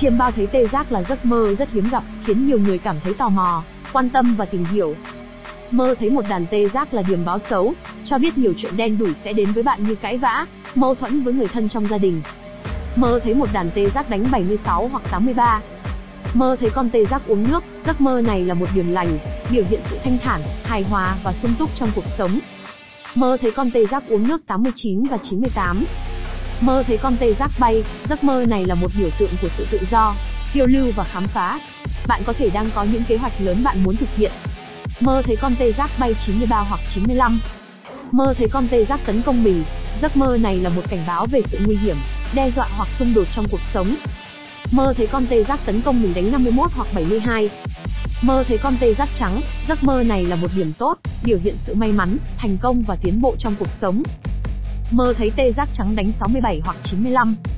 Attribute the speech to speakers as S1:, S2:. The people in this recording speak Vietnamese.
S1: Chiêm bao thấy tê giác là giấc mơ rất hiếm gặp, khiến nhiều người cảm thấy tò mò, quan tâm và tìm hiểu. Mơ thấy một đàn tê giác là điềm báo xấu, cho biết nhiều chuyện đen đủi sẽ đến với bạn như cãi vã, mâu thuẫn với người thân trong gia đình. Mơ thấy một đàn tê giác đánh 76 hoặc 83. Mơ thấy con tê giác uống nước, giấc mơ này là một điểm lành, biểu hiện sự thanh thản, hài hòa và sung túc trong cuộc sống. Mơ thấy con tê giác uống nước 89 và 98. Mơ thấy con tê giác bay, giấc mơ này là một biểu tượng của sự tự do, phiêu lưu và khám phá. Bạn có thể đang có những kế hoạch lớn bạn muốn thực hiện. Mơ thấy con tê giác bay 93 hoặc 95. Mơ thấy con tê giác tấn công mình, giấc mơ này là một cảnh báo về sự nguy hiểm, đe dọa hoặc xung đột trong cuộc sống. Mơ thấy con tê giác tấn công mình đánh 51 hoặc 72. Mơ thấy con tê giác trắng, giấc mơ này là một điểm tốt, biểu hiện sự may mắn, thành công và tiến bộ trong cuộc sống. Mơ thấy tê giác trắng đánh 67 hoặc 95.